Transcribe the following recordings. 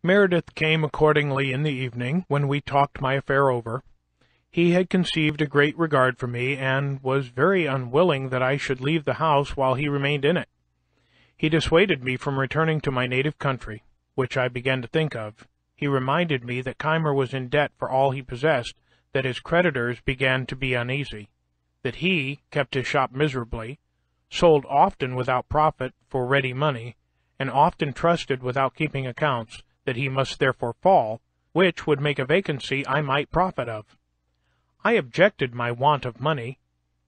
Meredith came accordingly in the evening, when we talked my affair over. He had conceived a great regard for me, and was very unwilling that I should leave the house while he remained in it. He dissuaded me from returning to my native country, which I began to think of. He reminded me that Keimer was in debt for all he possessed, that his creditors began to be uneasy, that he kept his shop miserably, sold often without profit for ready money, and often trusted without keeping accounts, that he must therefore fall, which would make a vacancy I might profit of. I objected my want of money.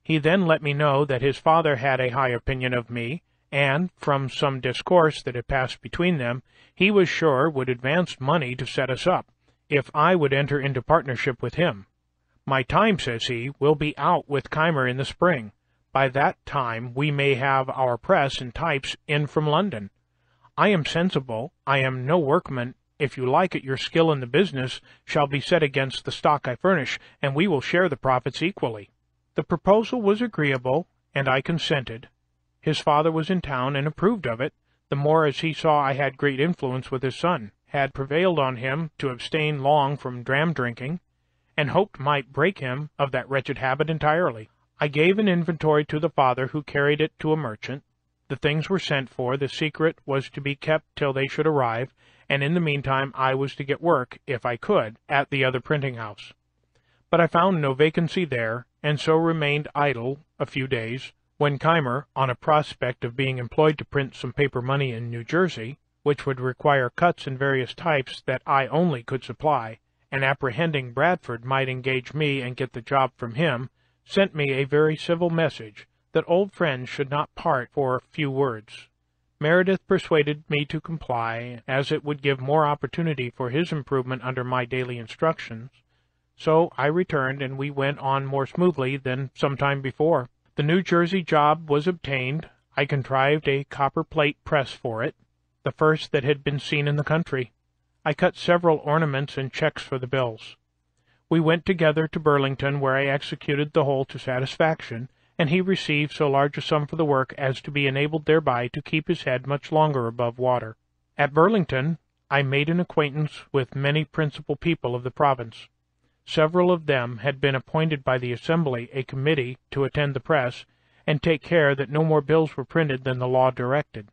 He then let me know that his father had a high opinion of me, and, from some discourse that had passed between them, he was sure would advance money to set us up, if I would enter into partnership with him. My time, says he, will be out with Keimer in the spring. By that time we may have our press and types in from London. I am sensible, I am no workman. If you like it, your skill in the business shall be set against the stock I furnish, and we will share the profits equally. The proposal was agreeable, and I consented. His father was in town and approved of it, the more as he saw I had great influence with his son, had prevailed on him to abstain long from dram drinking, and hoped might break him of that wretched habit entirely. I gave an inventory to the father, who carried it to a merchant. The things were sent for, the secret was to be kept till they should arrive, and in the meantime I was to get work, if I could, at the other printing house. But I found no vacancy there, and so remained idle a few days, when Keimer, on a prospect of being employed to print some paper money in New Jersey, which would require cuts in various types that I only could supply, and apprehending Bradford might engage me and get the job from him, sent me a very civil message, that old friends should not part for a few words. Meredith persuaded me to comply, as it would give more opportunity for his improvement under my daily instructions. So I returned, and we went on more smoothly than some time before. The New Jersey job was obtained. I contrived a copper plate press for it, the first that had been seen in the country. I cut several ornaments and checks for the bills. We went together to Burlington, where I executed the whole to satisfaction, and he received so large a sum for the work as to be enabled thereby to keep his head much longer above water. At Burlington I made an acquaintance with many principal people of the province. Several of them had been appointed by the Assembly a committee to attend the press, and take care that no more bills were printed than the law directed.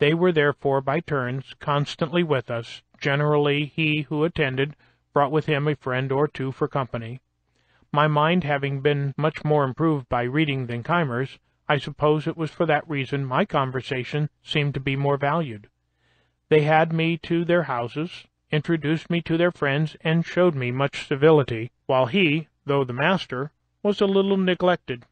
They were therefore by turns constantly with us, generally he who attended brought with him a friend or two for company, my mind having been much more improved by reading than Keimer's, I suppose it was for that reason my conversation seemed to be more valued. They had me to their houses, introduced me to their friends, and showed me much civility, while he, though the master, was a little neglected.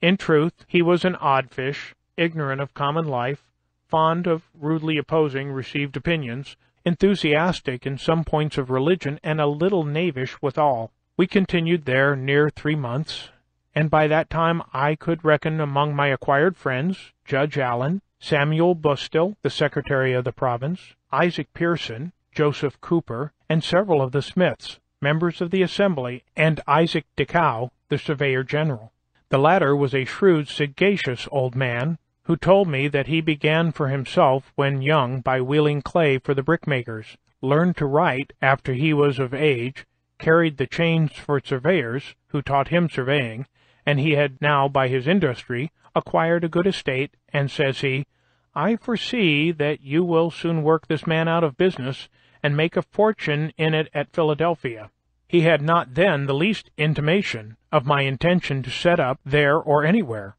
In truth, he was an odd fish, ignorant of common life, fond of rudely opposing received opinions, enthusiastic in some points of religion, and a little knavish withal. We continued there near three months, and by that time I could reckon among my acquired friends Judge Allen, Samuel Bustill, the Secretary of the Province, Isaac Pearson, Joseph Cooper, and several of the Smiths, members of the Assembly, and Isaac Decow, the Surveyor General. The latter was a shrewd, sagacious old man, who told me that he began for himself when young by wheeling clay for the brickmakers, learned to write after he was of age, carried the chains for surveyors, who taught him surveying, and he had now, by his industry, acquired a good estate, and says he, I foresee that you will soon work this man out of business, and make a fortune in it at Philadelphia. He had not then the least intimation of my intention to set up there or anywhere.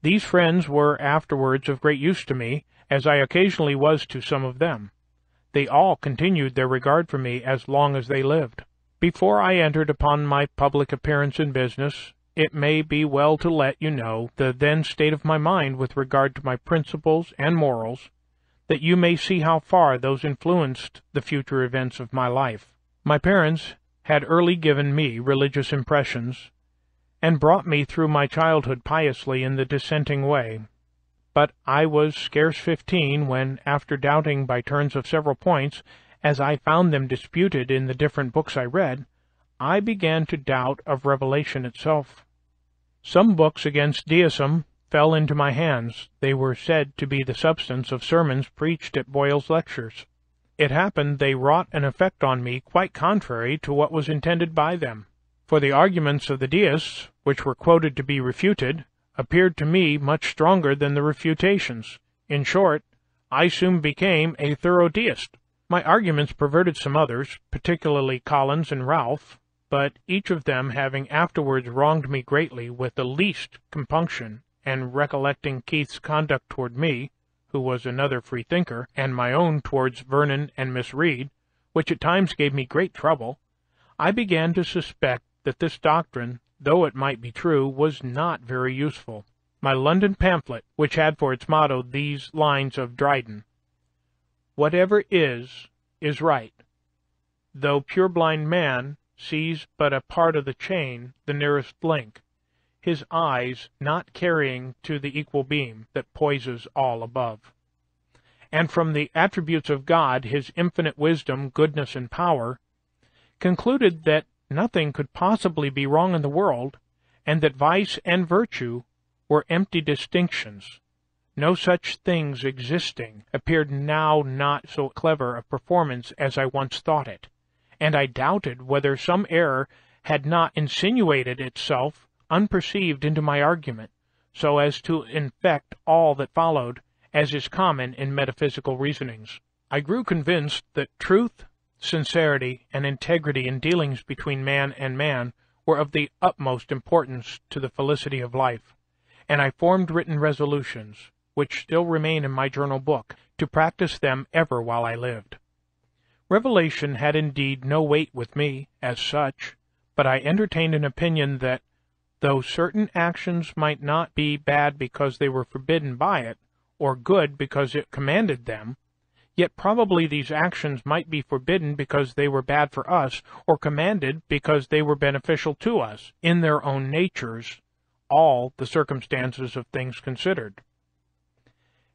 These friends were afterwards of great use to me, as I occasionally was to some of them. They all continued their regard for me as long as they lived. Before I entered upon my public appearance in business, it may be well to let you know the then state of my mind with regard to my principles and morals, that you may see how far those influenced the future events of my life. My parents had early given me religious impressions, and brought me through my childhood piously in the dissenting way. But I was scarce fifteen when, after doubting by turns of several points, as I found them disputed in the different books I read, I began to doubt of revelation itself. Some books against deism fell into my hands. They were said to be the substance of sermons preached at Boyle's lectures. it happened they wrought an effect on me quite contrary to what was intended by them. For the arguments of the deists, which were quoted to be refuted, appeared to me much stronger than the refutations. In short, I soon became a thorough deist. My arguments perverted some others, particularly Collins and Ralph, but each of them having afterwards wronged me greatly with the least compunction, and recollecting Keith's conduct toward me, who was another freethinker, and my own towards Vernon and Miss Reed, which at times gave me great trouble, I began to suspect that this doctrine, though it might be true, was not very useful. My London pamphlet, which had for its motto these lines of Dryden, Whatever is, is right. Though purblind man sees but a part of the chain, the nearest link, his eyes not carrying to the equal beam that poises all above. And from the attributes of God, his infinite wisdom, goodness, and power, concluded that nothing could possibly be wrong in the world, and that vice and virtue were empty distinctions, no such things existing, appeared now not so clever a performance as I once thought it, and I doubted whether some error had not insinuated itself unperceived into my argument, so as to infect all that followed, as is common in metaphysical reasonings. I grew convinced that truth, sincerity, and integrity in dealings between man and man were of the utmost importance to the felicity of life, and I formed written resolutions, which still remain in my journal book, to practice them ever while I lived. Revelation had indeed no weight with me, as such, but I entertained an opinion that, though certain actions might not be bad because they were forbidden by it, or good because it commanded them, yet probably these actions might be forbidden because they were bad for us, or commanded because they were beneficial to us, in their own natures, all the circumstances of things considered.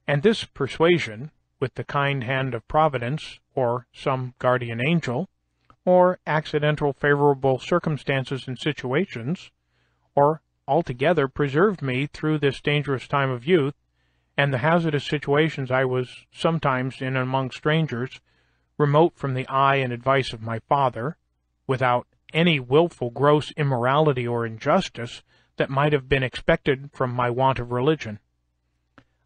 And this persuasion, with the kind hand of Providence, or some guardian angel, or accidental favorable circumstances and situations, or altogether preserved me through this dangerous time of youth, and the hazardous situations I was sometimes in among strangers, remote from the eye and advice of my father, without any wilful gross immorality or injustice that might have been expected from my want of religion.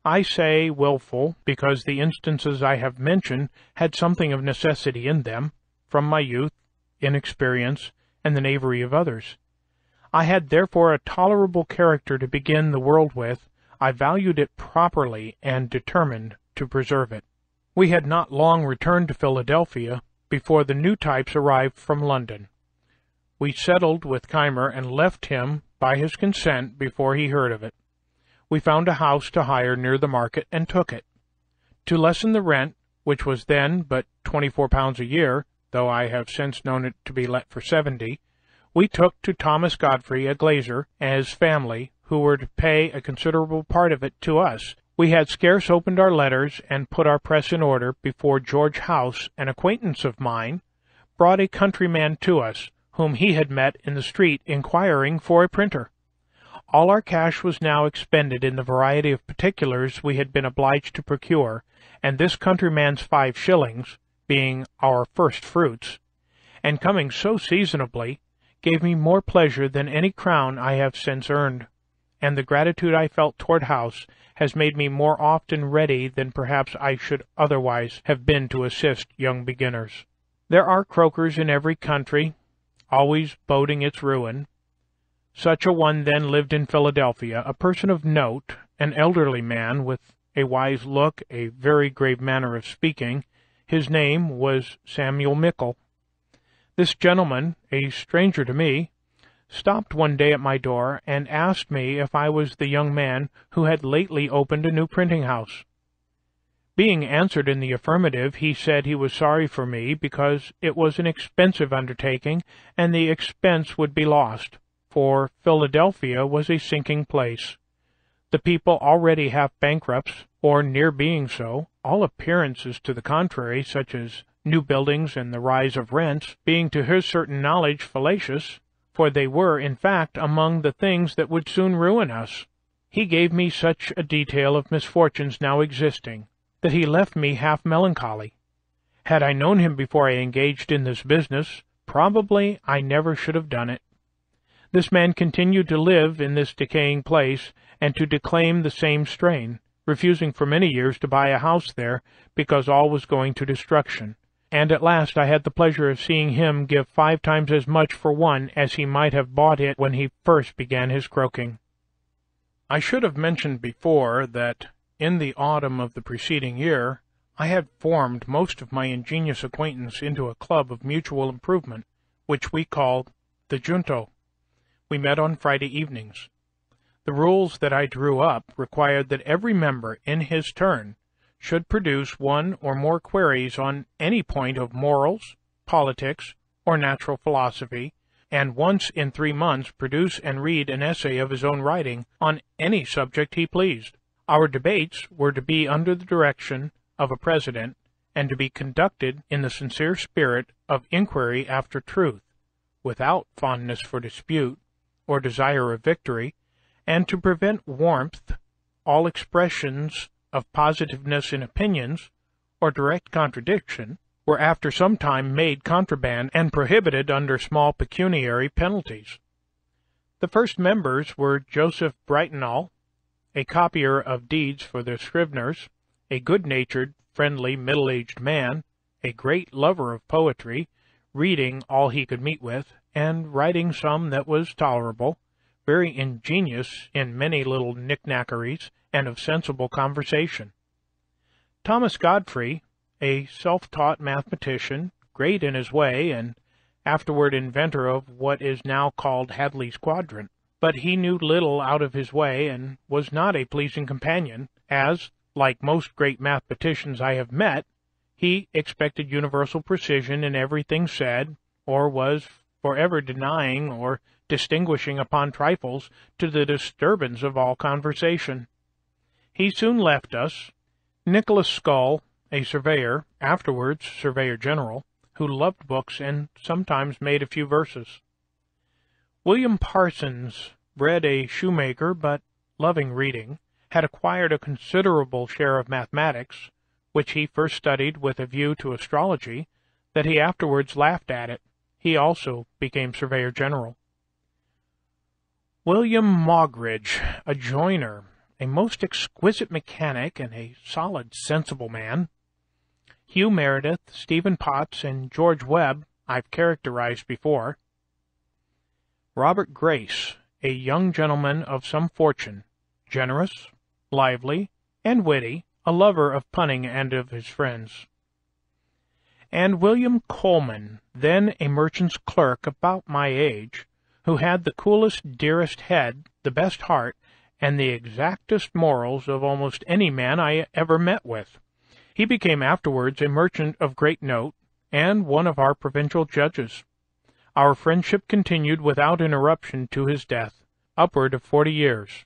I say wilful because the instances I have mentioned had something of necessity in them, from my youth, inexperience, and the knavery of others. I had therefore a tolerable character to begin the world with, I valued it properly, and determined to preserve it. We had not long returned to Philadelphia before the new types arrived from London. We settled with Keimer and left him by his consent before he heard of it we found a house to hire near the market and took it. To lessen the rent, which was then but twenty-four pounds a year, though I have since known it to be let for seventy, we took to Thomas Godfrey, a glazier, and his family, who were to pay a considerable part of it to us. We had scarce opened our letters and put our press in order before George House, an acquaintance of mine, brought a countryman to us, whom he had met in the street inquiring for a printer. All our cash was now expended in the variety of particulars we had been obliged to procure, and this countryman's five shillings, being our first fruits, and coming so seasonably, gave me more pleasure than any crown I have since earned, and the gratitude I felt toward House has made me more often ready than perhaps I should otherwise have been to assist young beginners. There are croakers in every country, always boding its ruin, such a one then lived in Philadelphia, a person of note, an elderly man with a wise look, a very grave manner of speaking. His name was Samuel Mickle. This gentleman, a stranger to me, stopped one day at my door and asked me if I was the young man who had lately opened a new printing house. Being answered in the affirmative, he said he was sorry for me because it was an expensive undertaking and the expense would be lost for Philadelphia was a sinking place. The people already half bankrupts, or near being so, all appearances to the contrary, such as new buildings and the rise of rents, being to his certain knowledge fallacious, for they were, in fact, among the things that would soon ruin us. He gave me such a detail of misfortunes now existing, that he left me half melancholy, Had I known him before I engaged in this business, probably I never should have done it. This man continued to live in this decaying place and to declaim the same strain, refusing for many years to buy a house there because all was going to destruction, and at last I had the pleasure of seeing him give five times as much for one as he might have bought it when he first began his croaking. I should have mentioned before that in the autumn of the preceding year I had formed most of my ingenious acquaintance into a club of mutual improvement, which we called the Junto. We met on Friday evenings. The rules that I drew up required that every member, in his turn, should produce one or more queries on any point of morals, politics, or natural philosophy, and once in three months produce and read an essay of his own writing on any subject he pleased. Our debates were to be under the direction of a president, and to be conducted in the sincere spirit of inquiry after truth, without fondness for dispute, or desire of victory, and to prevent warmth, all expressions of positiveness in opinions, or direct contradiction, were after some time made contraband and prohibited under small pecuniary penalties. The first members were Joseph Breintnal, a copier of deeds for the Scriveners, a good-natured, friendly, middle-aged man, a great lover of poetry, reading all he could meet with, and writing some that was tolerable, very ingenious in many little knick-knackeries, and of sensible conversation. Thomas Godfrey, a self-taught mathematician, great in his way, and afterward inventor of what is now called Hadley's Quadrant. But he knew little out of his way, and was not a pleasing companion, as, like most great mathematicians I have met, he expected universal precision in everything said, or was forever denying or distinguishing upon trifles to the disturbance of all conversation. He soon left us. Nicholas Scull, a surveyor, afterwards surveyor general, who loved books and sometimes made a few verses. William Parsons, bred a shoemaker but loving reading, had acquired a considerable share of mathematics, which he first studied with a view to astrology, that he afterwards laughed at it. He also became surveyor general. William Maugridge, a joiner, a most exquisite mechanic and a solid, sensible man. Hugh Meredith, Stephen Potts, and George Webb I've characterized before. Robert Grace, a young gentleman of some fortune, generous, lively, and witty, a lover of punning and of his friends. And William Coleman, then a merchant's clerk about my age, who had the coolest, dearest head, the best heart, and the exactest morals of almost any man I ever met with. He became afterwards a merchant of great note, and one of our provincial judges. Our friendship continued without interruption to his death, upward of forty years,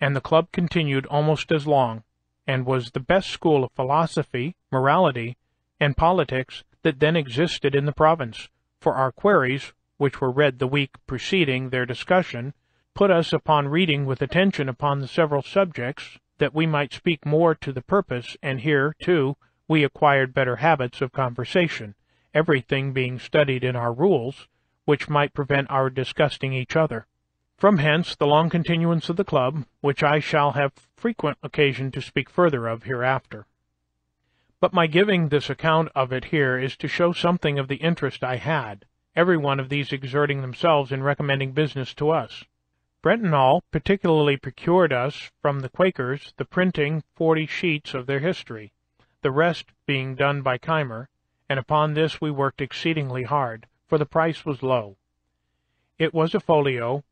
and the club continued almost as long, and was the best school of philosophy, morality, and politics that then existed in the province, for our queries which were read the week preceding their discussion, put us upon reading with attention upon the several subjects, that we might speak more to the purpose, and here, too, we acquired better habits of conversation, everything being studied in our rules, which might prevent our disgusting each other. From hence the long continuance of the club, which I shall have frequent occasion to speak further of hereafter. But my giving this account of it here is to show something of the interest I had, every one of these exerting themselves in recommending business to us. Breintnal particularly procured us from the Quakers the printing forty sheets of their history, the rest being done by Keimer, and upon this we worked exceedingly hard, for the price was low. It was a folio,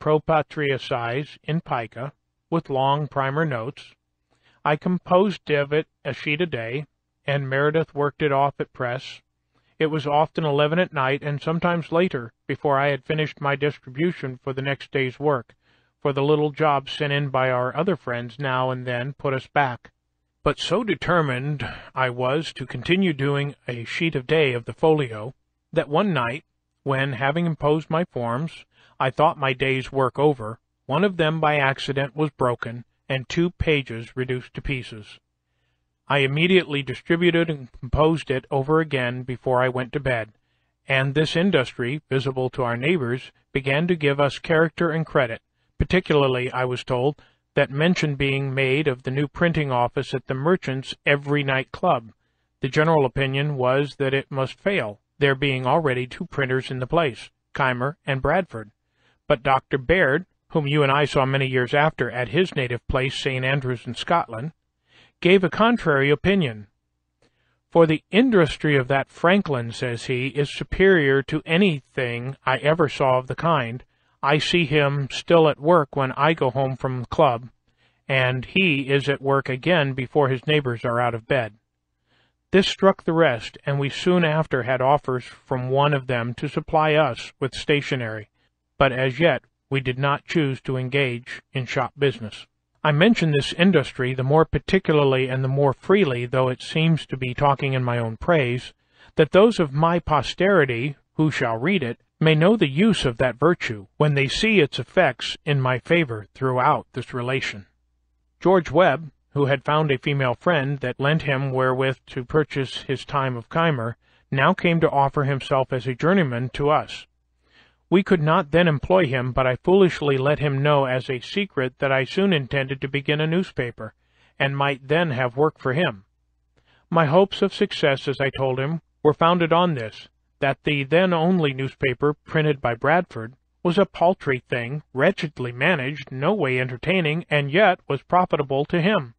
pro patria size, in pica, with long primer notes. I composed of it a sheet a day, and Meredith worked it off at press, it was often eleven at night, and sometimes later, before I had finished my distribution for the next day's work, for the little jobs sent in by our other friends now and then put us back. But so determined I was to continue doing a sheet a day of the folio, that one night, when, having imposed my forms, I thought my day's work over, one of them by accident was broken, and two pages reduced to pieces. I immediately distributed and composed it over again before I went to bed, and this industry, visible to our neighbors, began to give us character and credit, particularly, I was told, that mention being made of the new printing office at the Merchants' Every Night Club. The general opinion was that it must fail, there being already two printers in the place, Keimer and Bradford. But Dr. Baird, whom you and I saw many years after at his native place, St. Andrews in Scotland, gave a contrary opinion. For the industry of that Franklin, says he, is superior to anything I ever saw of the kind. I see him still at work when I go home from the club, and he is at work again before his neighbors are out of bed. This struck the rest, and we soon after had offers from one of them to supply us with stationery, but as yet we did not choose to engage in shop business. I mention this industry the more particularly and the more freely, though it seems to be talking in my own praise, that those of my posterity, who shall read it, may know the use of that virtue, when they see its effects in my favor throughout this relation. George Webb, who had found a female friend that lent him wherewith to purchase his time of Keimer, now came to offer himself as a journeyman to us. We could not then employ him, but I foolishly let him know as a secret that I soon intended to begin a newspaper, and might then have work for him. My hopes of success, as I told him, were founded on this, that the then only newspaper printed by Bradford was a paltry thing, wretchedly managed, no way entertaining, and yet was profitable to him.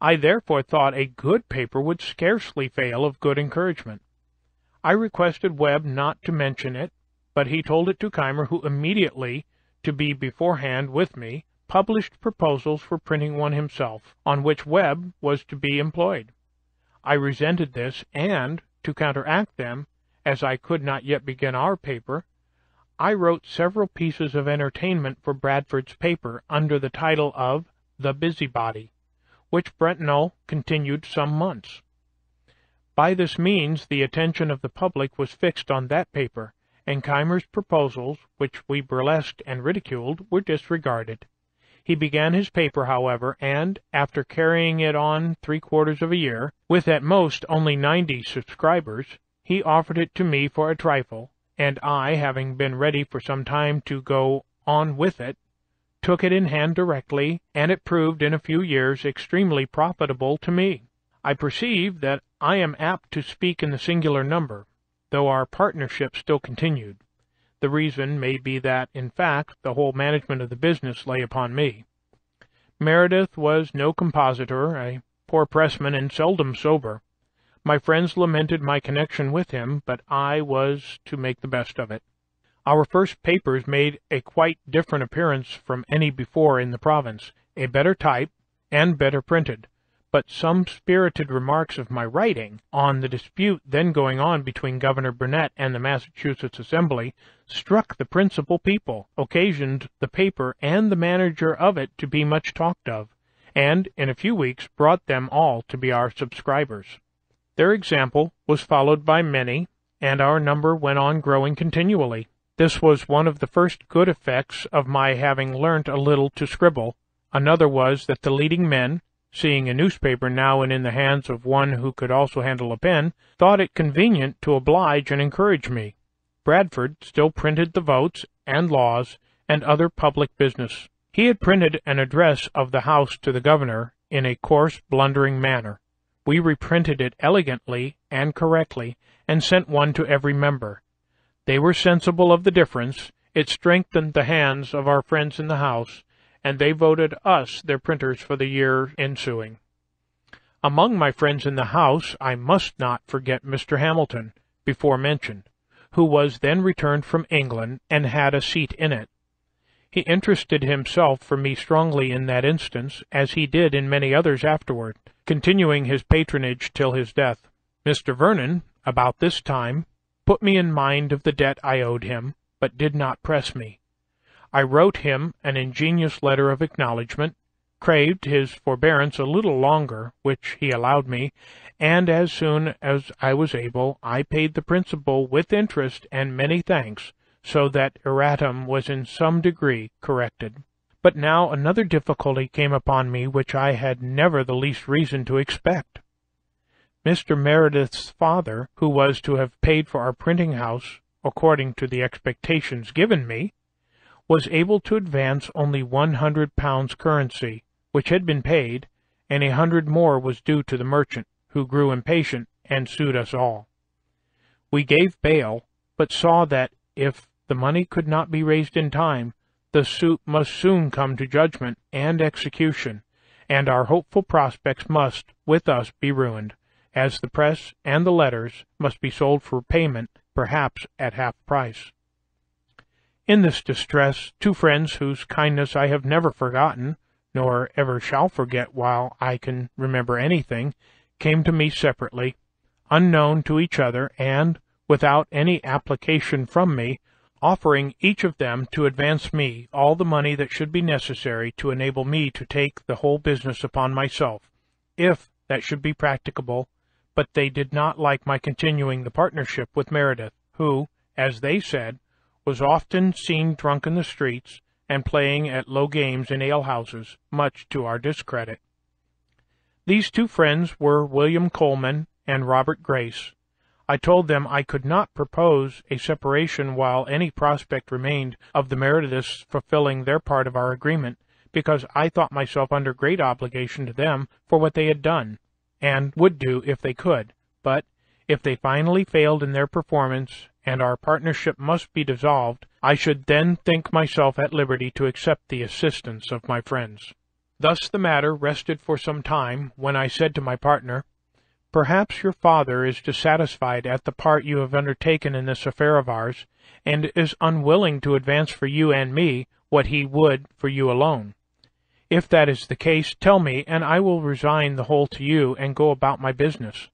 I therefore thought a good paper would scarcely fail of good encouragement. I requested Webb not to mention it, but he told it to Keimer, who immediately, to be beforehand with me, published proposals for printing one himself, on which Webb was to be employed. I resented this, and, to counteract them, as I could not yet begin our paper, I wrote several pieces of entertainment for Bradford's paper under the title of The Busybody, which Breintnal continued some months. By this means the attention of the public was fixed on that paper, and Keimer's proposals, which we burlesqued and ridiculed, were disregarded. He began his paper, however, and, after carrying it on three quarters of a year, with at most only ninety subscribers, he offered it to me for a trifle, and I, having been ready for some time to go on with it, took it in hand directly, and it proved in a few years extremely profitable to me. I perceive that I am apt to speak in the singular number, though our partnership still continued. The reason may be that, in fact, the whole management of the business lay upon me. Meredith was no compositor, a poor pressman and seldom sober. My friends lamented my connection with him, but I was to make the best of it. Our first papers made a quite different appearance from any before in the province, a better type, and better printed but some spirited remarks of my writing on the dispute then going on between Governor Burnet and the Massachusetts Assembly struck the principal people, occasioned the paper and the manager of it to be much talked of, and in a few weeks brought them all to be our subscribers. Their example was followed by many, and our number went on growing continually. This was one of the first good effects of my having learnt a little to scribble. Another was that the leading men, seeing a newspaper now and in the hands of one who could also handle a pen, thought it convenient to oblige and encourage me. Bradford still printed the votes and laws and other public business. He had printed an address of the House to the governor in a coarse, blundering manner. We reprinted it elegantly and correctly, and sent one to every member. They were sensible of the difference. It strengthened the hands of our friends in the House, and they voted us their printers for the year ensuing. Among my friends in the House I must not forget Mr. Hamilton, before mentioned, who was then returned from England and had a seat in it. He interested himself for me strongly in that instance, as he did in many others afterward, continuing his patronage till his death. Mr. Vernon, about this time, put me in mind of the debt I owed him, but did not press me. I wrote him an ingenious letter of acknowledgment, craved his forbearance a little longer, which he allowed me, and as soon as I was able, I paid the principal with interest and many thanks, so that erratum was in some degree corrected. But now another difficulty came upon me which I had never the least reason to expect. Mr. Meredith's father, who was to have paid for our printing house according to the expectations given me, was able to advance only one hundred pounds currency, which had been paid, and a hundred more was due to the merchant, who grew impatient and sued us all. We gave bail, but saw that if the money could not be raised in time, the suit must soon come to judgment and execution, and our hopeful prospects must, with us, be ruined, as the press and the letters must be sold for payment, perhaps at half price. In this distress, two friends whose kindness I have never forgotten, nor ever shall forget while I can remember anything, came to me separately, unknown to each other, and, without any application from me, offering each of them to advance me all the money that should be necessary to enable me to take the whole business upon myself, if that should be practicable, but they did not like my continuing the partnership with Meredith, who, as they said, was often seen drunk in the streets and playing at low games in alehouses, much to our discredit. These two friends were William Coleman and Robert Grace, I told them I could not propose a separation while any prospect remained of the Merediths fulfilling their part of our agreement, because I thought myself under great obligation to them for what they had done, and would do if they could, but if they finally failed in their performance and our partnership must be dissolved, I should then think myself at liberty to accept the assistance of my friends. Thus the matter rested for some time, when I said to my partner, Perhaps your father is dissatisfied at the part you have undertaken in this affair of ours, and is unwilling to advance for you and me what he would for you alone. If that is the case, tell me, and I will resign the whole to you and go about my business.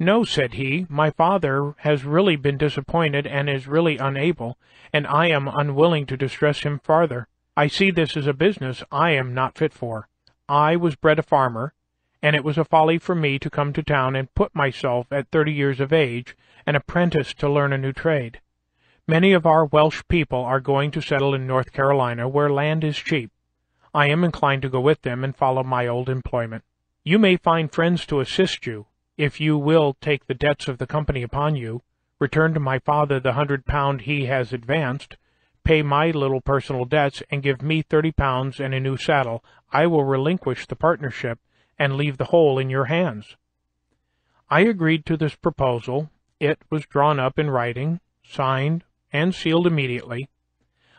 No, said he, my father has really been disappointed and is really unable, and I am unwilling to distress him farther. I see this as a business I am not fit for. I was bred a farmer, and it was a folly for me to come to town and put myself at thirty years of age an apprentice to learn a new trade. Many of our Welsh people are going to settle in North Carolina, where land is cheap. I am inclined to go with them and follow my old employment. You may find friends to assist you, if you will take the debts of the company upon you, return to my father the hundred pound he has advanced, pay my little personal debts, and give me thirty pounds and a new saddle, I will relinquish the partnership and leave the whole in your hands. I agreed to this proposal. It was drawn up in writing, signed, and sealed immediately.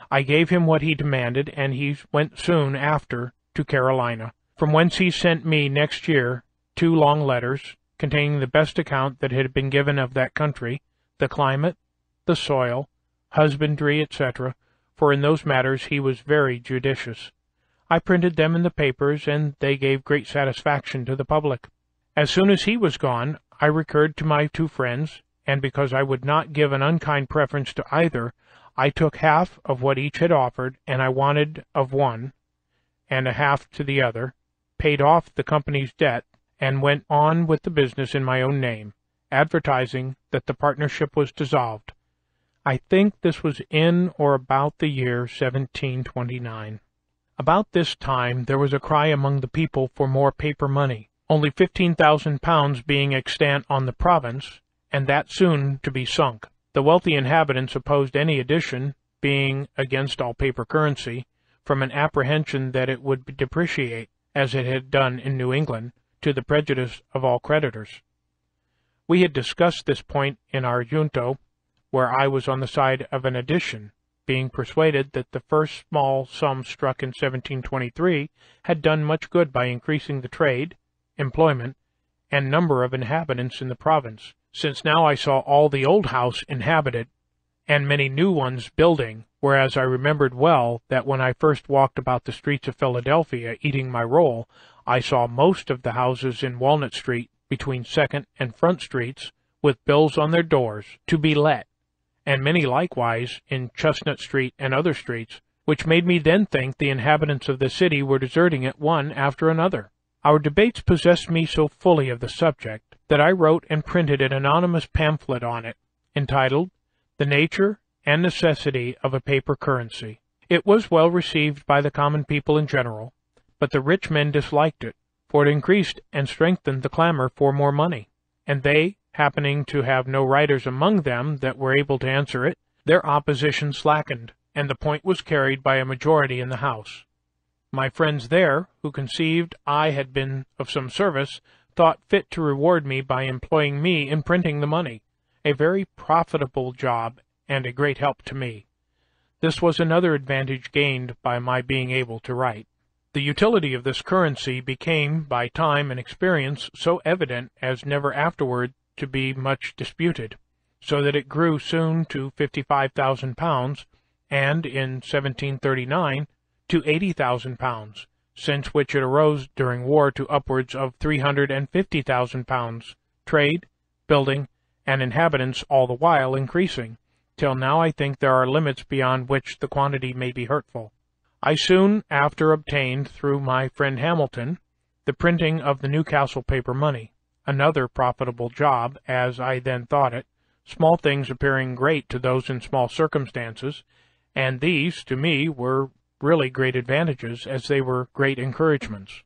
I gave him what he demanded, and he went soon after to Carolina, from whence he sent me next year two long letters, containing the best account that had been given of that country, the climate, the soil, husbandry, etc., for in those matters he was very judicious. I printed them in the papers, and they gave great satisfaction to the public. As soon as he was gone, I recurred to my two friends, and because I would not give an unkind preference to either, I took half of what each had offered, and I wanted of one, and a half to the other, paid off the company's debt, and went on with the business in my own name, advertising that the partnership was dissolved. I think this was in or about the year 1729. About this time there was a cry among the people for more paper money, only fifteen thousand pounds being extant on the province, and that soon to be sunk. The wealthy inhabitants opposed any addition, being against all paper currency, from an apprehension that it would depreciate, as it had done in New England, to the prejudice of all creditors. We had discussed this point in our junto, where I was on the side of an addition, being persuaded that the first small sum struck in 1723 had done much good by increasing the trade, employment, and number of inhabitants in the province, since now I saw all the old house inhabited, and many new ones building, whereas I remembered well that when I first walked about the streets of Philadelphia eating my roll, I saw most of the houses in Walnut Street, between Second and Front Streets, with bills on their doors, to be let, and many likewise in Chestnut Street and other streets, which made me then think the inhabitants of the city were deserting it one after another. Our debates possessed me so fully of the subject that I wrote and printed an anonymous pamphlet on it, entitled The Nature and Necessity of a Paper Currency. It was well received by the common people in general, but the rich men disliked it, for it increased and strengthened the clamor for more money, and they, happening to have no writers among them that were able to answer it, their opposition slackened, and the point was carried by a majority in the House. My friends there, who conceived I had been of some service, thought fit to reward me by employing me in printing the money, a very profitable job and a great help to me. This was another advantage gained by my being able to write. The utility of this currency became, by time and experience, so evident as never afterward to be much disputed, so that it grew soon to fifty-five thousand pounds, and in 1739 to eighty thousand pounds, since which it arose during war to upwards of three hundred and fifty thousand pounds, trade, building, and inhabitants all the while increasing, till now I think there are limits beyond which the quantity may be hurtful. I soon after obtained, through my friend Hamilton, the printing of the Newcastle paper money, another profitable job, as I then thought it, small things appearing great to those in small circumstances, and these, to me, were really great advantages, as they were great encouragements.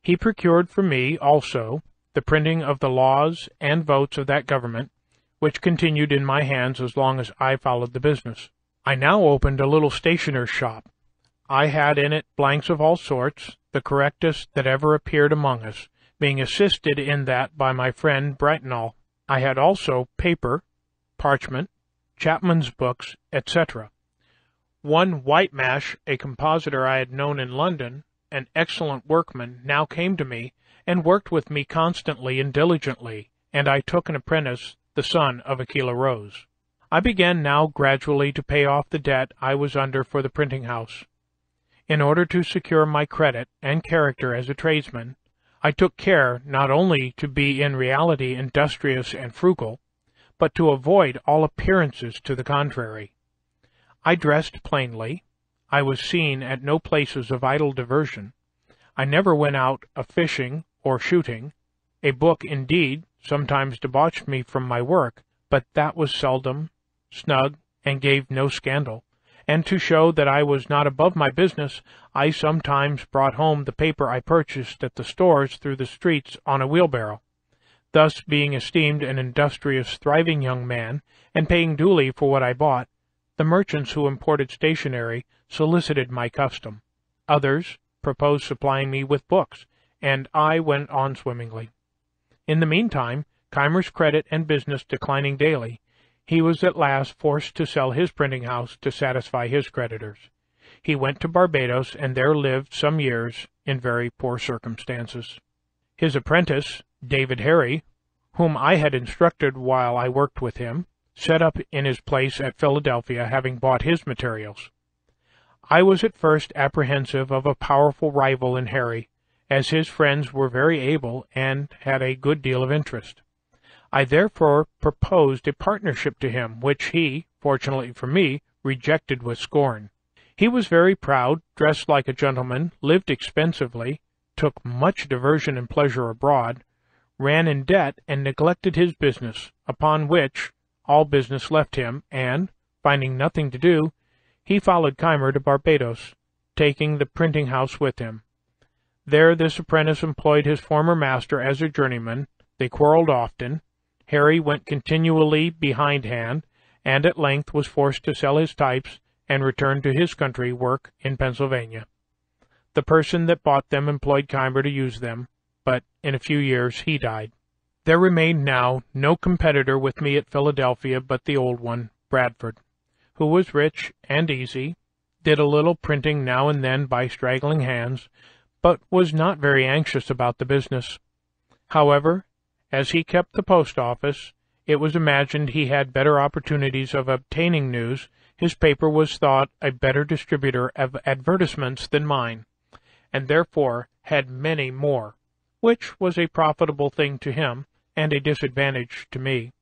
He procured for me, also, the printing of the laws and votes of that government, which continued in my hands as long as I followed the business. I now opened a little stationer's shop, I had in it blanks of all sorts, the correctest that ever appeared among us, being assisted in that by my friend Breintnal. I had also paper, parchment, Chapman's books, etc. One Whitemash, a compositor I had known in London, an excellent workman, now came to me, and worked with me constantly and diligently, and I took an apprentice, the son of Aquila Rose. I began now gradually to pay off the debt I was under for the printing house. In order to secure my credit and character as a tradesman, I took care not only to be in reality industrious and frugal, but to avoid all appearances to the contrary. I dressed plainly. I was seen at no places of idle diversion. I never went out a fishing or shooting. A book, indeed, sometimes debauched me from my work, but that was seldom, snug, and gave no scandal and to show that I was not above my business, I sometimes brought home the paper I purchased at the stores through the streets on a wheelbarrow. Thus, being esteemed an industrious, thriving young man, and paying duly for what I bought, the merchants who imported stationery solicited my custom. Others proposed supplying me with books, and I went on swimmingly. In the meantime, Keimer's credit and business declining daily, he was at last forced to sell his printing house to satisfy his creditors. He went to Barbados and there lived some years in very poor circumstances. His apprentice, David Harry, whom I had instructed while I worked with him, set up in his place at Philadelphia, having bought his materials. I was at first apprehensive of a powerful rival in Harry, as his friends were very able and had a good deal of interest. I therefore proposed a partnership to him, which he, fortunately for me, rejected with scorn. He was very proud, dressed like a gentleman, lived expensively, took much diversion and pleasure abroad, ran in debt, and neglected his business, upon which all business left him, and, finding nothing to do, he followed Keimer to Barbados, taking the printing house with him. There this apprentice employed his former master as a journeyman, they quarrelled often, Harry went continually behindhand, and at length was forced to sell his types and return to his country work in Pennsylvania. The person that bought them employed Keimer to use them, but in a few years he died. There remained now no competitor with me at Philadelphia but the old one, Bradford, who was rich and easy, did a little printing now and then by straggling hands, but was not very anxious about the business. However, as he kept the post office, it was imagined he had better opportunities of obtaining news, his paper was thought a better distributor of advertisements than mine, and therefore had many more, which was a profitable thing to him, and a disadvantage to me.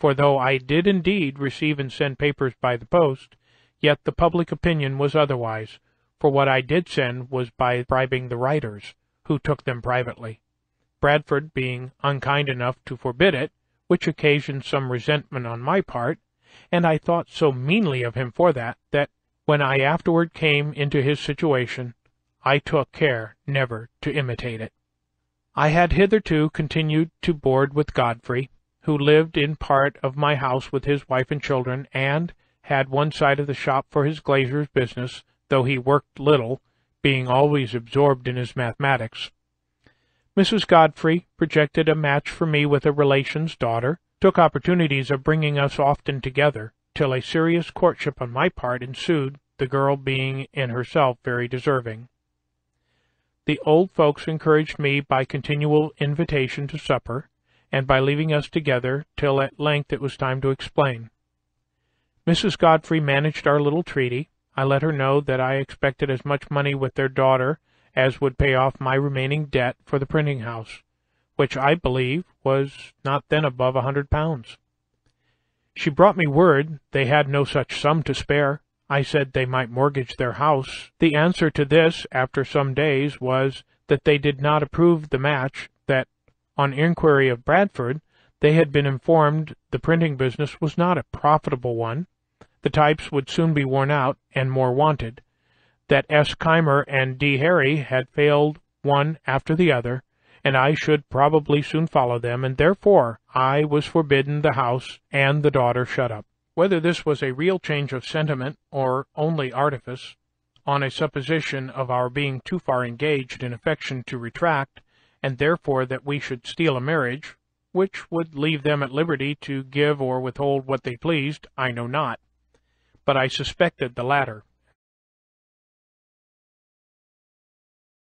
For though I did indeed receive and send papers by the post, yet the public opinion was otherwise, for what I did send was by bribing the writers, who took them privately. Bradford being unkind enough to forbid it, which occasioned some resentment on my part, and I thought so meanly of him for that, that When I afterward came into his situation, I took care never to imitate it. I had hitherto continued to board with Godfrey, who lived in part of my house with his wife and children, and had one side of the shop for his glazier's business, though he worked little, being always absorbed in his mathematics. Mrs. Godfrey projected a match for me with a relation's daughter, took opportunities of bringing us often together, till a serious courtship on my part ensued, the girl being in herself very deserving. The old folks encouraged me by continual invitation to supper, and by leaving us together till at length it was time to explain. Mrs. Godfrey managed our little treaty. I let her know that I expected as much money with their daughter as would pay off my remaining debt for the printing house, which I believe was not then above a hundred pounds. She brought me word they had no such sum to spare. I said they might mortgage their house. The answer to this, after some days, was that they did not approve the match, that, on inquiry of Bradford, they had been informed the printing business was not a profitable one, the types would soon be worn out, and more wanted, that S. Keimer and D. Harry had failed one after the other, and I should probably soon follow them, and therefore I was forbidden the house and the daughter shut up. Whether this was a real change of sentiment or only artifice, on a supposition of our being too far engaged in affection to retract, and therefore that we should steal a marriage, which would leave them at liberty to give or withhold what they pleased, I know not. But I suspected the latter.